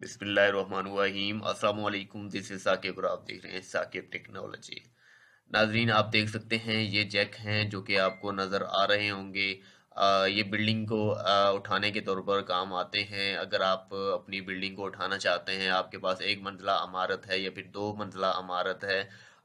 अस्सलाम वालेकुम this is Saqib और आप देख रहे हैं साकिब टेक्नोलॉजी। नाजरीन आप देख सकते हैं ये जैक हैं जो कि आपको नज़र आ रहे होंगे। ये बिल्डिंग को आ, उठाने के तौर पर काम आते हैं। अगर आप अपनी बिल्डिंग को उठाना चाहते हैं आपके पास एक मंजिला इमारत है या फिर दो मंजिला इमारत है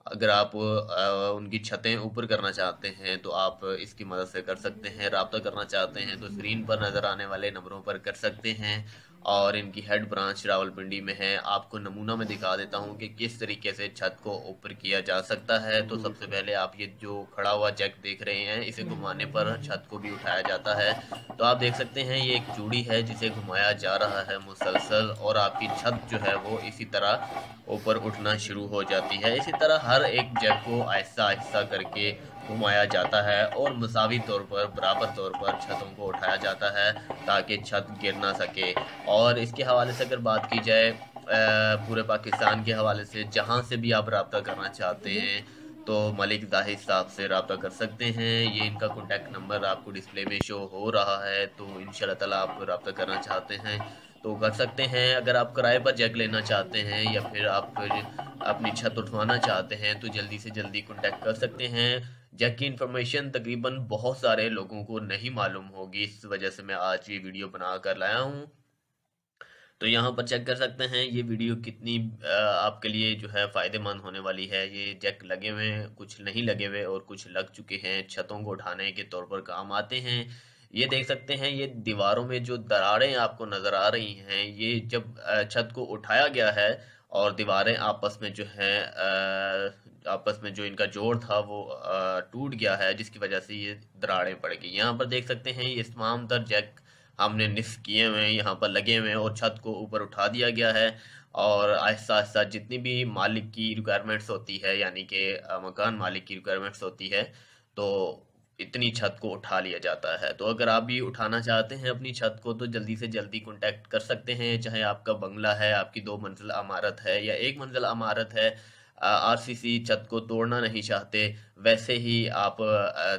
अगर आप उनकी छतें ऊपर करना चाहते हैं तो आप इसकी मदद से कर सकते हैं। रबता करना चाहते हैं तो स्क्रीन पर नज़र आने वाले नंबरों पर कर सकते हैं। और इनकी हेड ब्रांच रावलपिंडी में है। आपको नमूना में दिखा देता हूँ कि किस तरीके से छत को ऊपर किया जा सकता है। तो सबसे पहले आप ये जो खड़ा हुआ जैक देख रहे हैं, इसे घुमाने पर छत को भी उठाया जाता है। तो आप देख सकते हैं, ये एक चूड़ी है जिसे घुमाया जा रहा है मुसलसल और आपकी छत जो है वो इसी तरह ऊपर उठना शुरू हो जाती है। इसी तरह हर एक जैक को आहिस्ता आहिस्ता करके घुमाया जाता है और मसावी तौर पर बराबर तौर पर छतों को उठाया जाता है ताकि छत गिर ना सके। और इसके हवाले से अगर बात की जाए पूरे पाकिस्तान के हवाले से जहाँ से भी आप रबता करना चाहते हैं तो मलिक जाहिद साहब से रबता कर सकते हैं। ये इनका कॉन्टैक्ट नंबर आपको डिस्प्ले में शो हो रहा है तो इन ताला आप रबता करना चाहते हैं तो कर सकते हैं। अगर आप किराए पर जैक लेना चाहते हैं या फिर आप अपनी छत उठवाना चाहते हैं तो जल्दी से जल्दी कॉन्टैक्ट कर सकते हैं। जबकि इन्फॉर्मेशन तकरीबन बहुत सारे लोगों को नहीं मालूम होगी, इस वजह से मैं आज ये वीडियो बना कर लाया हूँ। तो यहाँ पर चेक कर सकते हैं, ये वीडियो कितनी आपके लिए जो है फ़ायदेमंद होने वाली है। ये जैक लगे हुए हैं, कुछ नहीं लगे हुए और कुछ लग चुके हैं। छतों को उठाने के तौर पर काम आते हैं। ये देख सकते हैं, ये दीवारों में जो दरारें आपको नज़र आ रही हैं, ये जब छत को उठाया गया है और दीवारें आपस में जो है आपस में जो इनका जोड़ था, वो टूट गया है, जिसकी वजह से ये दरारें पड़ गई। यहाँ पर देख सकते हैं, ये तमाम तर जैक हमने निफ किए हुए हैं, यहाँ पर लगे हुए हैं और छत को ऊपर उठा दिया गया है। और आहिस्ता आहिस्ता जितनी भी मालिक की रिक्वायरमेंट्स होती है, यानी कि मकान मालिक की रिक्वायरमेंट्स होती है तो इतनी छत को उठा लिया जाता है। तो अगर आप भी उठाना चाहते हैं अपनी छत को तो जल्दी से जल्दी कांटेक्ट कर सकते हैं। चाहे आपका बंगला है, आपकी दो मंजिल इमारत है या एक मंजिल इमारत है आरसीसी छत को तोड़ना नहीं चाहते, वैसे ही आप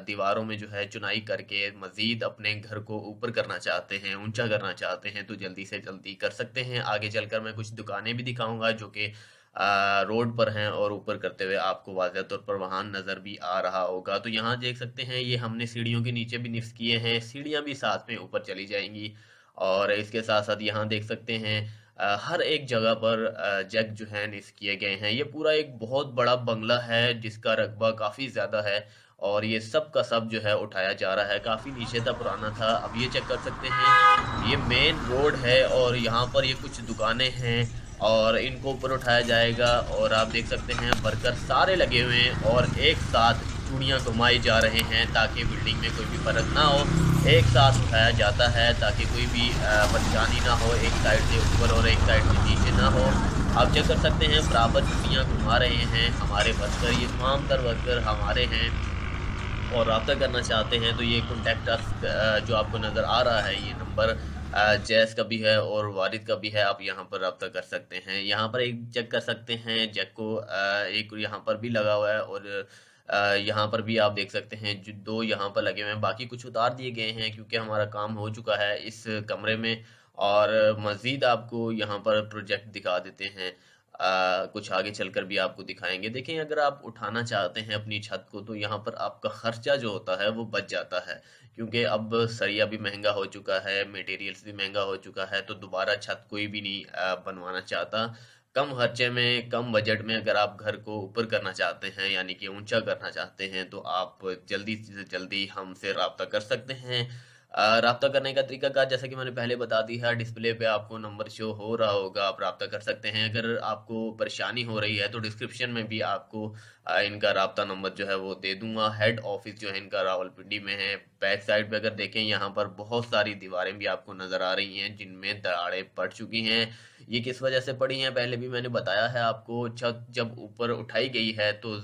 दीवारों में जो है चुनाई करके मज़ीद अपने घर को ऊपर करना चाहते हैं, ऊँचा करना चाहते हैं तो जल्दी से जल्दी कर सकते हैं। आगे चलकर मैं कुछ दुकानें भी दिखाऊँगा, जो कि रोड पर हैं और ऊपर करते हुए आपको वाजह तौर पर वहाँ नज़र भी आ रहा होगा। तो यहाँ देख सकते हैं, ये हमने सीढ़ियों के नीचे भी निफ्स किए हैं, सीढ़ियाँ भी साथ में ऊपर चली जाएँगी और इसके साथ साथ यहाँ देख सकते हैं हर एक जगह पर जग जो है निस किए गए हैं। ये पूरा एक बहुत बड़ा बंगला है जिसका रकबा काफ़ी ज़्यादा है और ये सब का सब जो है उठाया जा रहा है। काफ़ी नीचे था पुराना था, अब ये चेक कर सकते हैं, ये मेन रोड है और यहाँ पर ये कुछ दुकानें हैं। और इनको ऊपर उठाया जाएगा और आप देख सकते हैं, वर्कर सारे लगे हुए हैं और एक साथ चूड़ियाँ घुमाई जा रहे हैं ताकि बिल्डिंग में कोई भी फ़र्क ना हो। एक साथ उठाया जाता है ताकि कोई भी परेशानी ना हो, एक साइड से ऊपर और एक साइड से नीचे ना हो। आप चेक कर सकते हैं, बराबर चूड़ियाँ घुमा रहे हैं, हमारे वर्कर, ये तमाम तर वर्कर हमारे हैं। और रबता करना चाहते हैं तो ये कॉन्टेक्ट जो आपको नज़र आ रहा है, ये नंबर जैस का भी है और वारिद का भी है, आप यहाँ पर रब्ता कर सकते हैं। यहाँ पर एक चेक कर सकते हैं, जैक को एक यहाँ पर भी लगा हुआ है और यहाँ पर भी आप देख सकते हैं, जो दो यहाँ पर लगे हुए हैं। बाकी कुछ उतार दिए गए हैं क्योंकि हमारा काम हो चुका है इस कमरे में और मज़ीद आपको यहाँ पर प्रोजेक्ट दिखा देते हैं। आ, कुछ आगे चलकर भी आपको दिखाएँगे। देखें अगर आप उठाना चाहते हैं अपनी छत को तो यहाँ पर आपका खर्चा जो होता है वो बच जाता है। क्योंकि अब सरिया भी महँगा हो चुका है मटेरियल्स भी महँगा हो चुका है तो दोबारा छत कोई भी नहीं बनवाना चाहता। कम खर्चे में कम बजट में अगर आप घर को ऊपर करना चाहते हैं यानी कि ऊँचा करना चाहते हैं तो आप जल्दी से जल्दी हमसे रबता कर सकते हैं। रबता करने का तरीका का जैसा कि मैंने पहले बता दी है डिस्प्ले पे आपको नंबर शो हो रहा होगा, आप रबता कर सकते हैं। अगर आपको परेशानी हो रही है तो डिस्क्रिप्शन में भी आपको इनका रबता नंबर जो है वो दे दूँगा। हेड ऑफ़िस जो है इनका रावलपिंडी में है। बैक साइड पे अगर देखें, यहाँ पर बहुत सारी दीवारें भी आपको नज़र आ रही हैं, जिनमें दरारें पड़ चुकी हैं। ये किस वजह से पड़ी हैं, पहले भी मैंने बताया है आपको, छत जब ऊपर उठाई गई है तो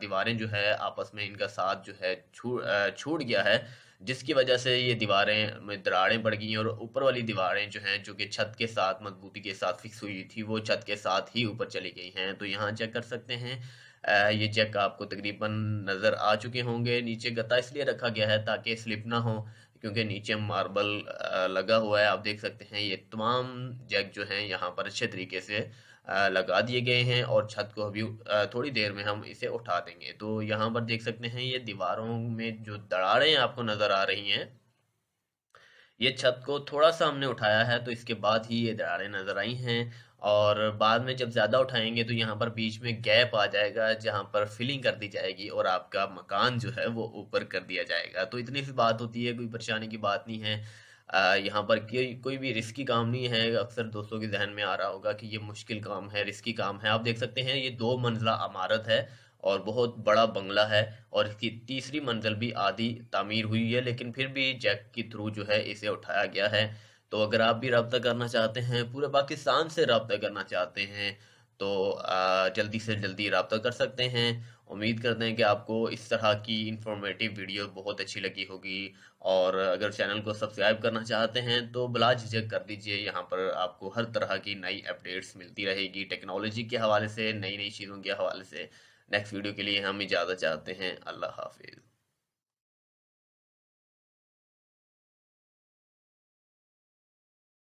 दीवारें जो है, आपस में इनका साथ जो है छूट छूट गया है, जिसकी वजह से ये दीवारें, में दरारें पड़ गई और ऊपर वाली दीवारें जो हैं, जो कि छत के साथ, मजबूती के साथ फिक्स हुई थी, वो छत के साथ ही ऊपर चली गई हैं। तो यहाँ चेक कर सकते हैं ये चेक आपको तकरीबन नज़र आ चुके होंगे, नीचे गता इसलिए रखा गया है ताकि स्लिप ना हो, क्योंकि नीचे मार्बल लगा हुआ है। आप देख सकते हैं ये तमाम जैक जो हैं यहाँ पर अच्छे तरीके से लगा दिए गए हैं और छत को अभी थोड़ी देर में हम इसे उठा देंगे। तो यहाँ पर देख सकते हैं ये दीवारों में जो दरारें आपको नज़र आ रही हैं, ये छत को थोड़ा सा हमने उठाया है तो इसके बाद ही ये दरारें नज़र आई हैं और बाद में जब ज़्यादा उठाएँगे तो यहाँ पर बीच में गैप आ जाएगा, जहाँ पर फिलिंग कर दी जाएगी और आपका मकान जो है वो ऊपर कर दिया जाएगा। तो इतनी सी बात होती है, कोई परेशानी की बात नहीं है। यहाँ पर कोई भी रिस्की काम नहीं है। अक्सर दोस्तों के जहन में आ रहा होगा कि ये मुश्किल काम है रिस्की काम है। आप देख सकते हैं, ये दो मंजिला इमारत है और बहुत बड़ा बंगला है और इसकी तीसरी मंजिल भी आधी तामीर हुई है, लेकिन फिर भी जैक के थ्रू जो है इसे उठाया गया है। तो अगर आप भी रब्ता करना चाहते हैं, पूरे पाकिस्तान से रब्ता करना चाहते हैं तो जल्दी से जल्दी रब्ता कर सकते हैं। उम्मीद करते हैं कि आपको इस तरह की इंफॉर्मेटिव वीडियो बहुत अच्छी लगी होगी। और अगर चैनल को सब्सक्राइब करना चाहते हैं तो बला झिझक कर दीजिए। यहाँ पर आपको हर तरह की नई अपडेट्स मिलती रहेगी। टेक्नोलॉजी के हवाले से नई नई चीज़ों के हवाले से। नेक्स्ट वीडियो के लिए हम इजाज़त चाहते हैं। अल्लाह हाफिज़।